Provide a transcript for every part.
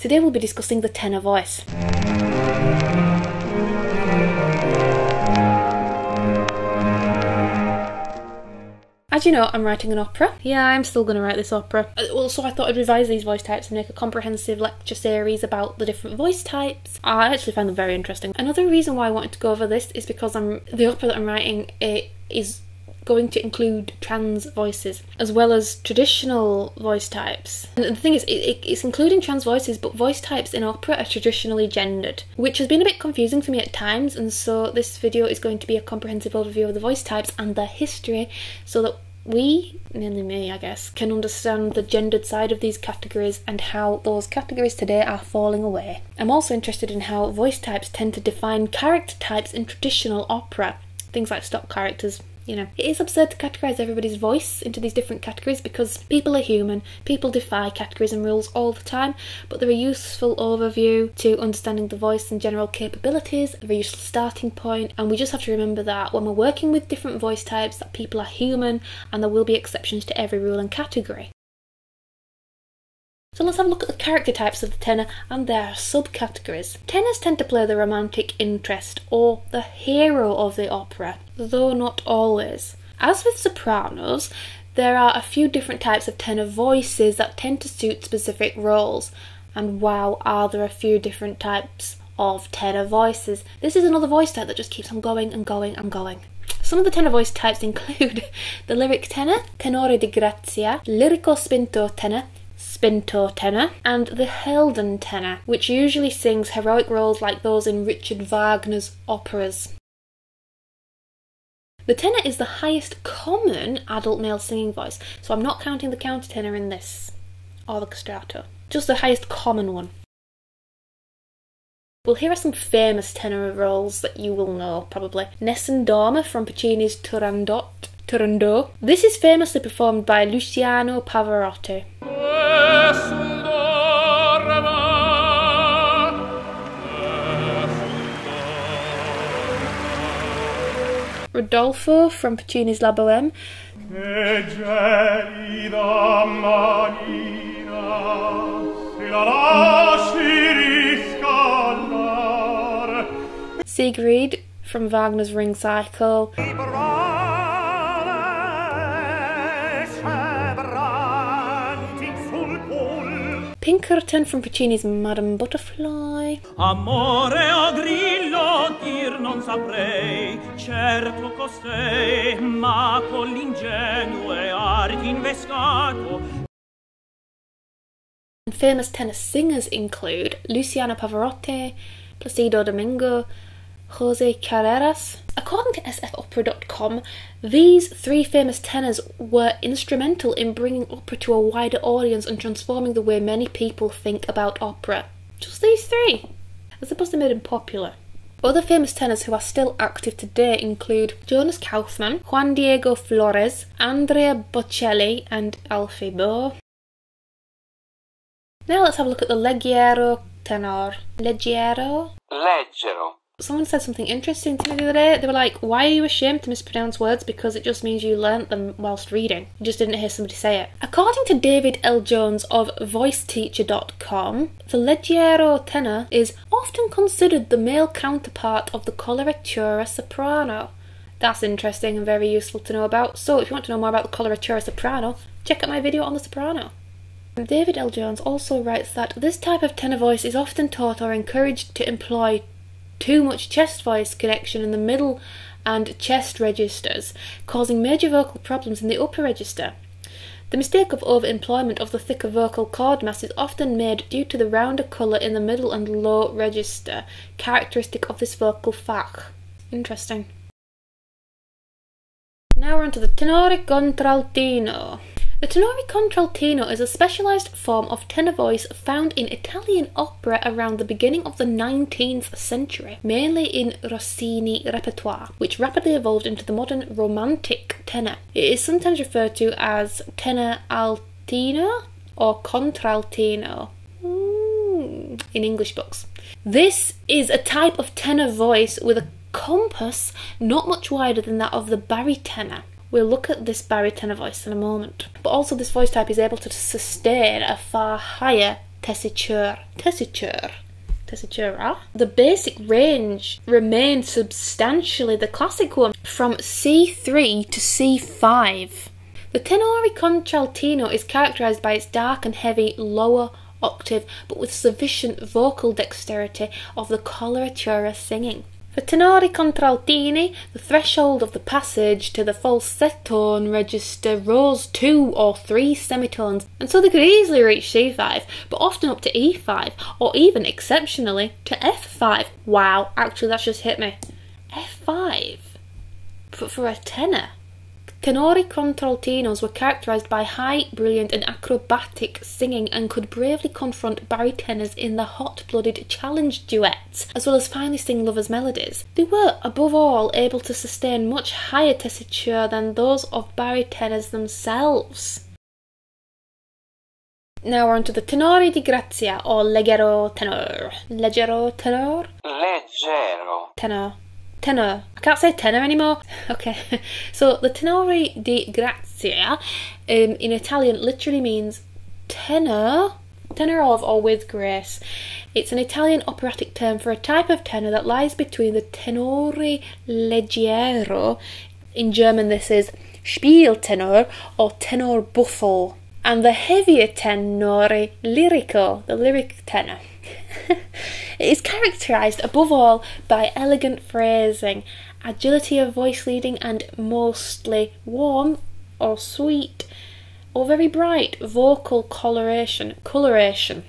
Today we'll be discussing the tenor voice. As you know, I'm writing an opera. Yeah, I'm still going to write this opera. Uh, Also, I thought I'd revise these voice types and make a comprehensive lecture series about the different voice types. I actually find them very interesting. Another reason why I wanted to go over this is because I'm the opera that I'm writing uh, is going to include trans voices as well as traditional voice types. And the thing is, it, it, it's including trans voices, but voice types in opera are traditionally gendered, which has been a bit confusing for me at times. And so, this video is going to be a comprehensive overview of the voice types and their history so that we, mainly me, I guess, can understand the gendered side of these categories and how those categories today are falling away. I'm also interested in how voice types tend to define character types in traditional opera, things like stock characters. You know, it is absurd to categorise everybody's voice into these different categories because people are human, people defy categories and rules all the time, but they're a useful overview to understanding the voice and general capabilities, a very useful starting point, and we just have to remember that when we're working with different voice types, that people are human and there will be exceptions to every rule and category. So let's have a look at the character types of the tenor and their subcategories. Tenors tend to play the romantic interest or the hero of the opera, though not always. As with sopranos, there are a few different types of tenor voices that tend to suit specific roles. And wow, are there a few different types of tenor voices? This is another voice type that just keeps on going and going and going. Some of the tenor voice types include the lyric tenor, tenore di grazia, lyrico spinto tenor, spinto tenor, and the Helden tenor, which usually sings heroic roles like those in Richard Wagner's operas. The tenor is the highest common adult male singing voice, so I'm not counting the countertenor in this, or the castrato, just the highest common one. Well, here are some famous tenor roles that you will know, probably. Nessun Dorma from Puccini's Turandot, Turandot. This is famously performed by Luciano Pavarotti. Rodolfo from Puccini's La Boheme. Che gelida manina se la lasci riscaldar Siegfried from Wagner's Ring Cycle. Pinkerton from Puccini's Madame Butterfly. Amore o grillo dir non saprei, certo costei, ma con l'ingenue arte invescato, And famous tenor singers include Luciano Pavarotti, Placido Domingo, Jose Carreras. According to sfopera.com, these three famous tenors were instrumental in bringing opera to a wider audience and transforming the way many people think about opera. Just these three. I suppose they made them popular. Other famous tenors who are still active today include Jonas Kaufmann, Juan Diego Flórez, Andrea Bocelli, and Alfie Boe. Now let's have a look at the Leggero tenor. Leggero? Leggero. Someone said something interesting to me the other day. They were like, Why are you ashamed to mispronounce words? Because it just means you learnt them whilst reading. You just didn't hear somebody say it. According to David L. Jones of VoiceTeacher.com, the Leggiero tenor is often considered the male counterpart of the coloratura soprano. That's interesting and very useful to know about. So, if you want to know more about the coloratura soprano, check out my video on the soprano. David L. Jones also writes that this type of tenor voice is often taught or encouraged to employ too much chest voice connection in the middle and chest registers, causing major vocal problems in the upper register. The mistake of overemployment of the thicker vocal cord mass is often made due to the rounder colour in the middle and low register, characteristic of this vocal fach. Interesting. Now we're on to the tenore contraltino. The tenore contraltino is a specialised form of tenor voice found in Italian opera around the beginning of the 19th century, mainly in Rossini repertoire, which rapidly evolved into the modern romantic tenor. It is sometimes referred to as tenor altino or contraltino mm, in English books. This is a type of tenor voice with a compass not much wider than that of the barytenor. We'll look at this baritone voice in a moment. But also, this voice type is able to sustain a far higher tessiture, tessiture, tessitura. The basic range remained substantially the classic one from C3 to C5. The tenore contraltino is characterized by its dark and heavy lower octave but with sufficient vocal dexterity of the coloratura singing. For tenori contraltini, the threshold of the passage to the falsetto register rose two or three semitones, and so they could easily reach C5, but often up to E5, or even exceptionally to F5. Wow, actually, that's just hit me. F5? But for a tenor? Tenori contraltinos were characterized by high, brilliant, and acrobatic singing and could bravely confront barytenors in the hot blooded challenge duets, as well as finely sing lovers' melodies. They were, above all, able to sustain much higher tessiture than those of barytenors themselves. Now we're on to the tenori di grazia, or leggero tenor. Leggero tenor? Leggero. Tenor tenor. I can't say tenor anymore. Okay, so the tenore di grazia um, in Italian literally means tenor, tenor of or with grace. It's an Italian operatic term for a type of tenor that lies between the tenore leggero, in German this is Spieltenor or tenor buffo, and the heavier tenore lirico, the lyric tenor. it is characterised above all by elegant phrasing, agility of voice leading, and mostly warm or sweet or very bright vocal coloration. coloration.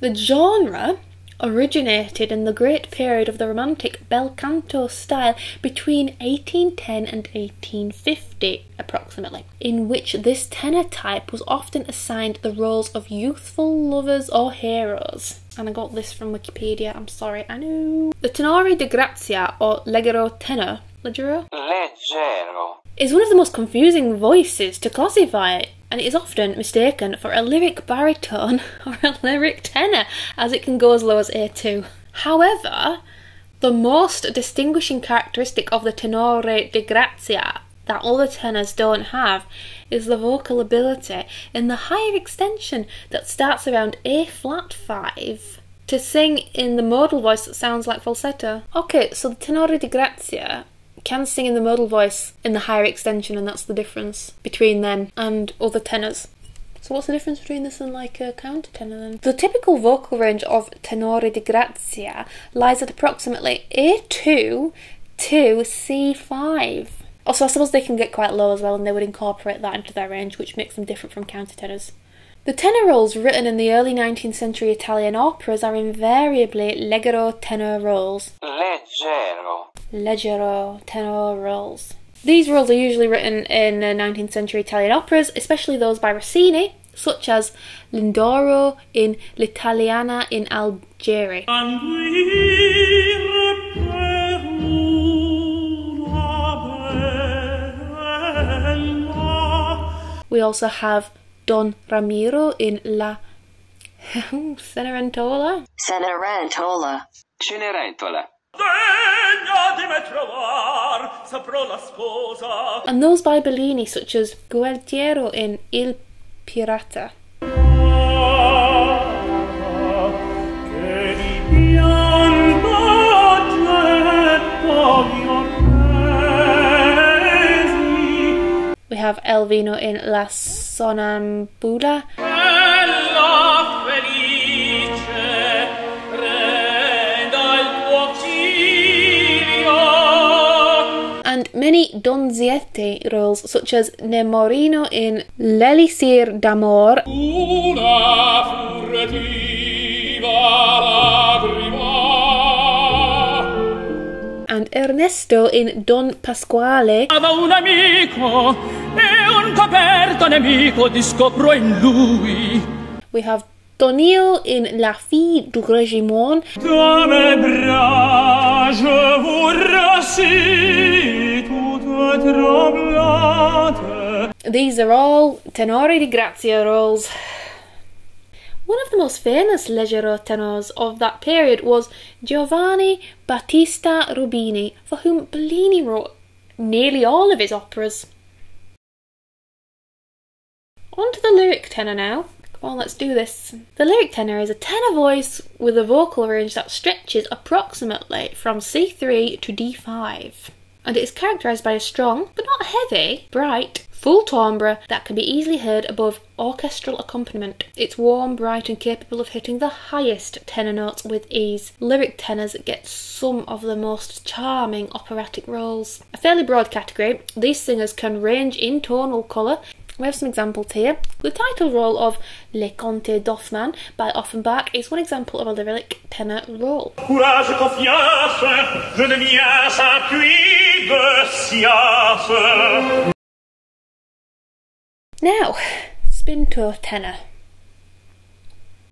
The genre originated in the great period of the Romantic bel canto style between 1810 and 1850, approximately, in which this tenor type was often assigned the roles of youthful lovers or heroes. And I got this from Wikipedia, I'm sorry, I know. The tenore di grazia, or leggero tenor, leggero? Leggero. Is one of the most confusing voices to classify and it is often mistaken for a lyric baritone or a lyric tenor, as it can go as low as A2. However, the most distinguishing characteristic of the tenore di grazia that other tenors don't have is the vocal ability in the higher extension that starts around A flat 5 to sing in the modal voice that sounds like falsetto. Okay, so the tenore di grazia can sing in the modal voice in the higher extension, and that's the difference between them and other tenors. So what's the difference between this and like a countertenor then? The typical vocal range of tenore di grazia lies at approximately A2 to C5. Also, I suppose they can get quite low as well, and they would incorporate that into their range, which makes them different from countertenors. The tenor roles written in the early 19th century Italian operas are invariably leggero tenor roles. Leggero. Leggero tenor roles. These roles are usually written in uh, 19th century Italian operas, especially those by Rossini, such as Lindoro in L'Italiana in Algeri. We also have Don Ramiro in La Cenerentola. Cenerentola. Cenerentola. And those by Bellini, such as Gualtiero in Il Pirata. We have Elvino in La Sonnambula. And many Donizetti roles such as Nemorino in L'Elisir d'Amor and Ernesto in Don Pasquale un amico un nemico in lui. we have Tonio in La Fille du Régiment Dans mes bras, je vous reçus toute tremblante. These are all tenori di grazia roles. One of the most famous leggero tenors of that period was Giovanni Battista Rubini, for whom Bellini wrote nearly all of his operas. On to the lyric tenor now. Come on, let's do this. The lyric tenor is a tenor voice with a vocal range that stretches approximately from C3 to D5. And it is characterised by a strong, but not heavy, bright, full timbre that can be easily heard above orchestral accompaniment. It's warm, bright, and capable of hitting the highest tenor notes with ease. Lyric tenors get some of the most charming operatic roles. A fairly broad category, these singers can range in tonal colour. We have some examples here. The title role of Le Conte d'Hoffmann by Offenbach is one example of a lyric tenor role. Courage, Now, spinto tenor.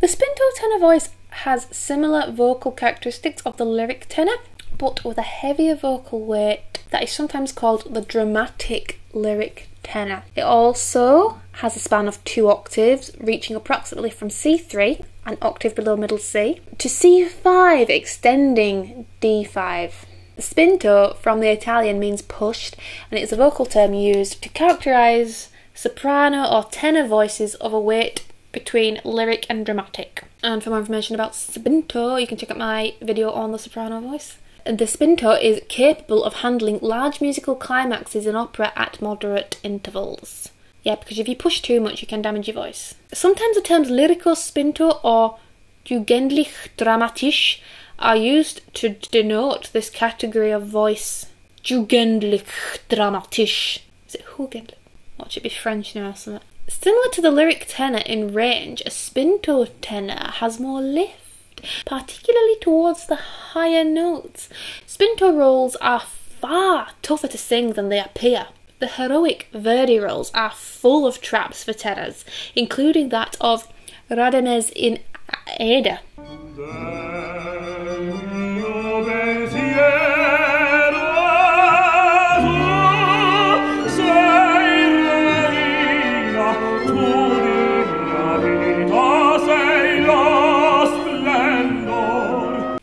The spinto tenor voice has similar vocal characteristics of the lyric tenor, but with a heavier vocal weight that is sometimes called the dramatic lyric tenor. It also has a span of two octaves, reaching approximately from C3, an octave below middle C, to C5, extending D5. Spinto from the Italian means pushed, and it is a vocal term used to characterise soprano or tenor voices of a weight between lyric and dramatic. And for more information about spinto, you can check out my video on the soprano voice. The spinto is capable of handling large musical climaxes in opera at moderate intervals. Yeah, because if you push too much, you can damage your voice. Sometimes the terms lyrico spinto or jugendlich dramatisch are used to denote this category of voice. Jugendlich dramatisch. Is it jugendlich? Watch it be French now or something. Similar to the lyric tenor in range, a spinto tenor has more lift, particularly towards the higher notes. Spinto roles are far tougher to sing than they appear. The heroic Verdi roles are full of traps for tenors, including that of Radames in Aida.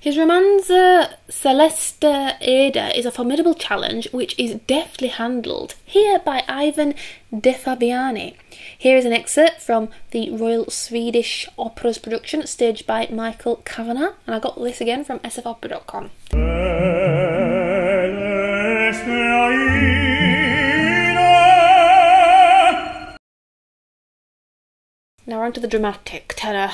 His romanza Celeste Aida is a formidable challenge which is deftly handled, here by Ivan De Fabiani. Here is an excerpt from the Royal Swedish Opera's production, staged by Michael Cavanagh, and I got this again from sfopera.com. Now on to the dramatic tenor.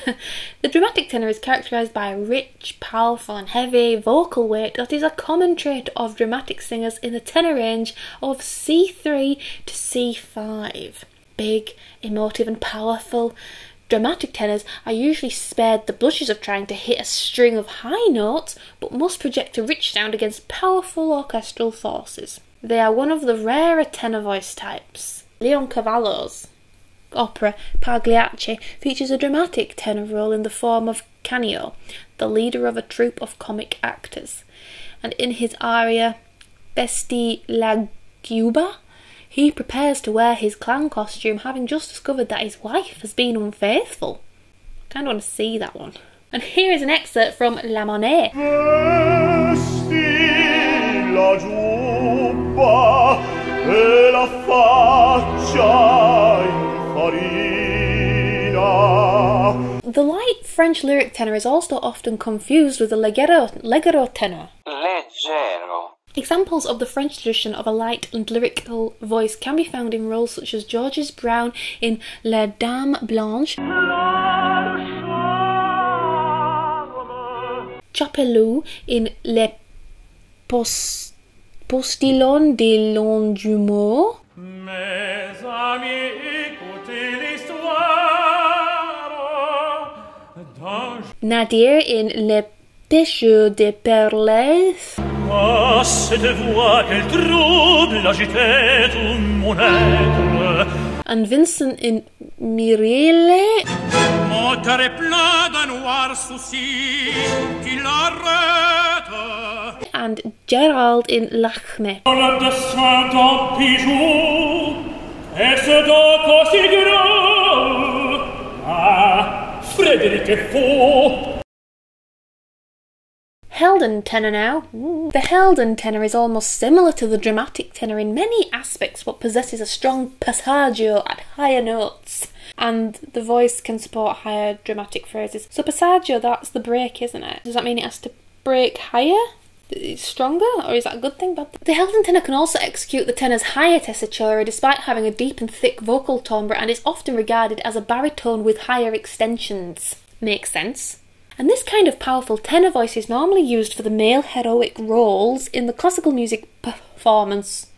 the dramatic tenor is characterised by a rich, powerful, and heavy vocal weight that is a common trait of dramatic singers in the tenor range of C3 to C5. Big, emotive, and powerful. Dramatic tenors are usually spared the blushes of trying to hit a string of high notes, but must project a rich sound against powerful orchestral forces. They are one of the rarer tenor voice types. Leoncavallo's opera Pagliacci features a dramatic tenor role in the form of Canio, the leader of a troupe of comic actors. And in his aria Vesti la giubba, he prepares to wear his clown costume having just discovered that his wife has been unfaithful. I kind of want to see that one. And here is an excerpt from La. Vesti la giubba e la faccia The light French lyric tenor is also often confused with the leggero, leggero tenor. leggero, Examples of the French tradition of a light and lyrical voice can be found in roles such as Georges Brown in La Dame Blanche, Chapelou in Les Pos- Postillons de Longjumeau, Nadir in Les Pêcheurs de Perles, Ah, cette voix, quel trouble agitait tout mon être. and Vincent in cœur est plein d'un noir souci qui l'arrête. and Gerald in Lakmé. Parle de Saint Bijou, est-ce donc aussi grand? Frédéric est. Helden tenor now. The Helden tenor is almost similar to the dramatic tenor in many aspects, but possesses a strong passaggio at higher notes. and the voice can support higher dramatic phrases. So passaggio, that's the break, isn't it? Does that mean it has to break higher? Stronger, or is that a good thing? But the held tenor can also execute the tenor's higher tessitura despite having a deep and thick vocal timbre and is often regarded as a baritone with higher extensions. Makes sense. And this kind of powerful tenor voice is normally used for the male heroic roles in the classical music performance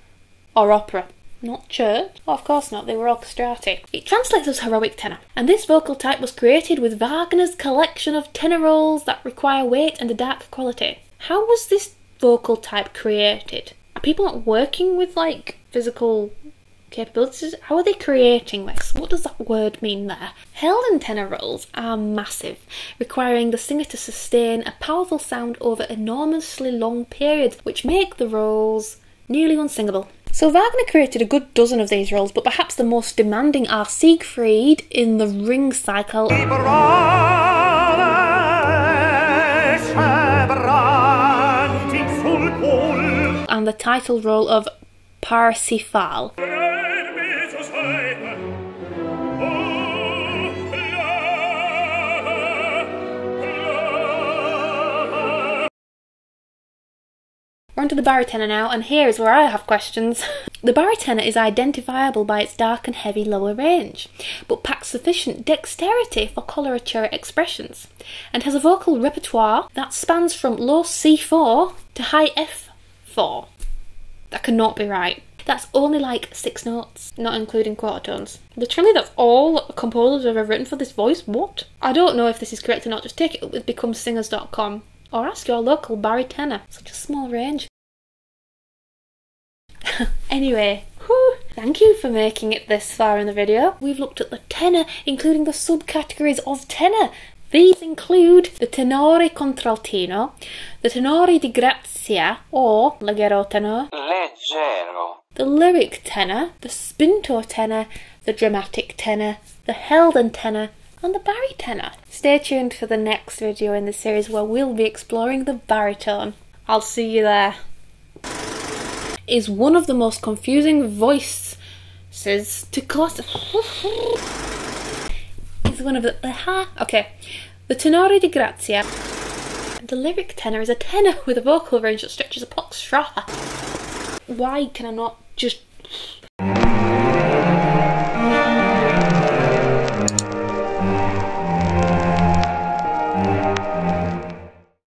or opera. Not church? Oh, of course not, they were orchestrati. It translates as heroic tenor, and this vocal type was created with Wagner's collection of tenor roles that require weight and a dark quality. How was this vocal type created? Are people not working with like physical capabilities? How are they creating this? What does that word mean there? Held tenor roles are massive, requiring the singer to sustain a powerful sound over enormously long periods, which make the roles nearly unsingable. So Wagner created a good dozen of these roles, but perhaps the most demanding are Siegfried in the Ring Cycle title role of Parsifal. We're on to the baritone now, and here is where I have questions. the baritone is identifiable by its dark and heavy lower range, but packs sufficient dexterity for coloratura expressions, and has a vocal repertoire that spans from low C4 to high F4. That cannot be right. That's only like six notes, not including quarter tones. Literally, that's all composers have ever written for this voice. What? I don't know if this is correct or not. Just take it up with becomesingers.com or ask your local baritone. Such a small range. anyway, whew, thank you for making it this far in the video. We've looked at the tenor, including the subcategories of tenor. These include the tenore contraltino, the tenore di grazia or leggero tenor, leggero, the lyric tenor, the spinto tenor, the dramatic tenor, the Helden tenor, and the baritone. Stay tuned for the next video in the series where we'll be exploring the baritone. I'll see you there. Is one of the most confusing voices to class. is one of the. Uh, okay. The tenore di grazia. The lyric tenor is a tenor with a vocal range that stretches a foxtrot. Why can I not just